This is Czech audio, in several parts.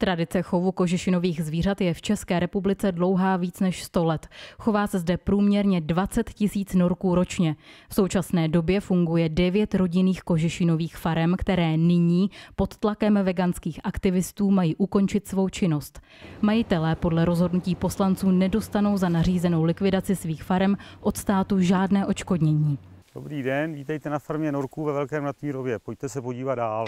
Tradice chovu kožešinových zvířat je v České republice dlouhá víc než 100 let. Chová se zde průměrně 20 tisíc norků ročně. V současné době funguje devět rodinných kožešinových farem, které nyní pod tlakem veganských aktivistů mají ukončit svou činnost. Majitelé podle rozhodnutí poslanců nedostanou za nařízenou likvidaci svých farem od státu žádné očkodnění. Dobrý den, vítejte na farmě norků ve Velkém Natmírově. Pojďte se podívat dál.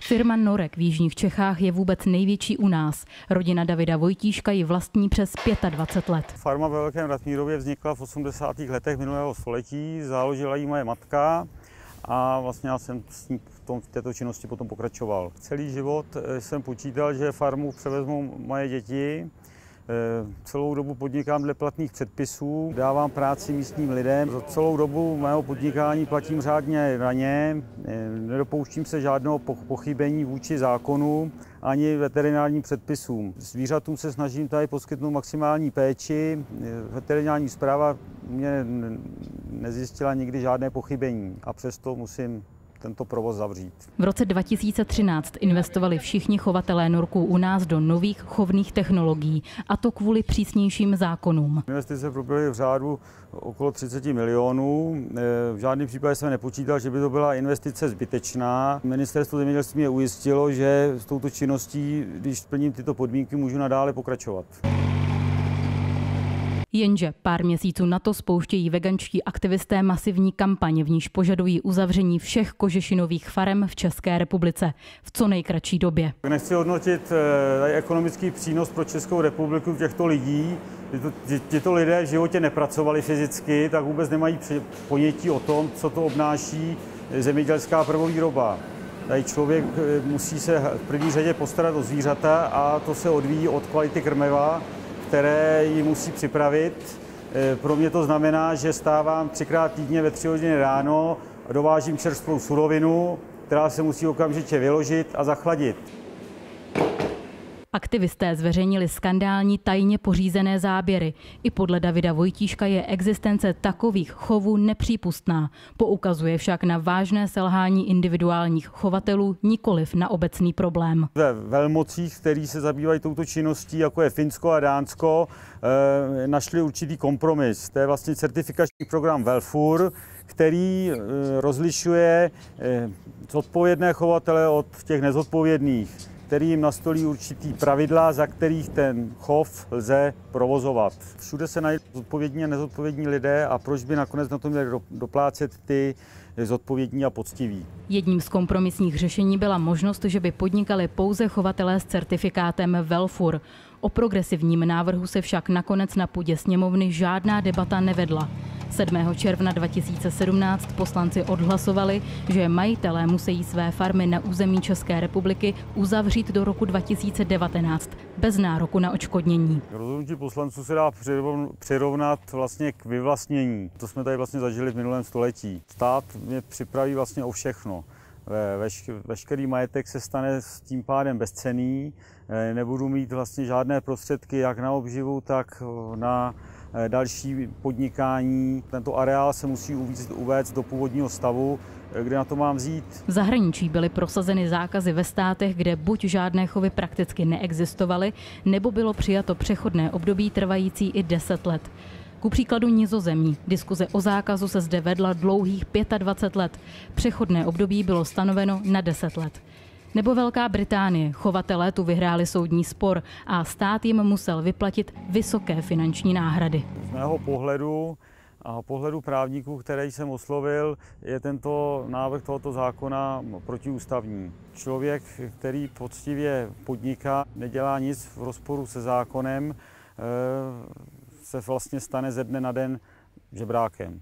Firma Norek v Jižních Čechách je vůbec největší u nás. Rodina Davida Vojtíška ji vlastní přes 25 let. Farma ve Velkém Ratmírově vznikla v 80. letech minulého století, založila ji moje matka a vlastně já jsem s ní v, tom, v této činnosti potom pokračoval. Celý život eh, jsem počítal, že farmu převezmou moje děti, celou dobu podnikám dle platných předpisů, dávám práci místním lidem. Za celou dobu mého podnikání platím řádně daně, eh, nedopouštím se žádného pochybení vůči zákonu ani veterinárním předpisům. Zvířatům se snažím tady poskytnout maximální péči. Eh, veterinární zpráva mě nezjistila nikdy žádné pochybení a přesto musím tento provoz zavřít. V roce 2013 investovali všichni chovatelé norků u nás do nových chovných technologií, a to kvůli přísnějším zákonům. Investice proběhly v řádu okolo 30 milionů. E, v žádném případě jsem nepočítal, že by to byla investice zbytečná. Ministerstvo zemědělství mě ujistilo, že s touto činností, když splním tyto podmínky, můžu nadále pokračovat. Jenže pár měsíců na to spouštějí vegančtí aktivisté masivní kampaň, v níž požadují uzavření všech kožešinových farem v České republice v co nejkratší době. Nechci hodnotit eh, ekonomický přínos pro Českou republiku těchto lidí. Tyto lidé v životě nepracovali fyzicky, tak vůbec nemají ponětí o tom, co to obnáší zemědělská prvovýroba. Tady člověk eh, musí se v první řadě postarat o zvířata a to se odvíjí od kvality krmeva, které ji musí připravit. E, pro mě to znamená, že stávám třikrát týdně ve tři hodiny ráno, dovážím čerstvou surovinu, která se musí okamžitě vyložit a zachladit. Aktivisté zveřejnili skandální tajně pořízené záběry. I podle Davida Vojtíška je existence takových chovů nepřípustná. Poukazuje však na vážné selhání individuálních chovatelů, nikoliv na obecný problém. Ve velmocích, který se zabývají touto činností, jako je Finsko a Dánsko, eh, našli určitý kompromis. To je vlastně certifikační program Velfur, který eh, rozlišuje eh, zodpovědné chovatele od těch nezodpovědných který jim nastolí určitý pravidla, za kterých ten chov lze provozovat. Všude se najdou zodpovědní a nezodpovědní lidé a proč by nakonec na to měli doplácet ty zodpovědní a poctiví. Jedním z kompromisních řešení byla možnost, že by podnikali pouze chovatelé s certifikátem Velfur. O progresivním návrhu se však nakonec na půdě sněmovny žádná debata nevedla. 7. června 2017 poslanci odhlasovali, že majitelé musí své farmy na území České republiky uzavřít do roku 2019 bez nároku na očkodnění. Rozhodnutí poslanců se dá přirovnat vlastně k vyvlastnění. To jsme tady vlastně zažili v minulém století. Stát mě připraví vlastně o všechno. Veškerý majetek se stane s tím pádem bezcený, nebudu mít vlastně žádné prostředky jak na obživu, tak na další podnikání. Tento areál se musí uvést, uvést do původního stavu, eh, kde na to mám vzít. V zahraničí byly prosazeny zákazy ve státech, kde buď žádné chovy prakticky neexistovaly, nebo bylo přijato přechodné období trvající i 10 let. Ku příkladu nizozemí. Diskuze o zákazu se zde vedla dlouhých 25 let. Přechodné období bylo stanoveno na 10 let. Nebo Velká Británie. Chovatelé tu vyhráli soudní spor a stát jim musel vyplatit vysoké finanční náhrady. Z mého pohledu a pohledu právníků, který jsem oslovil, je tento návrh tohoto zákona protiústavní. Člověk, který poctivě podniká, nedělá nic v rozporu se zákonem, eh, se vlastně stane ze dne na den žebrákem.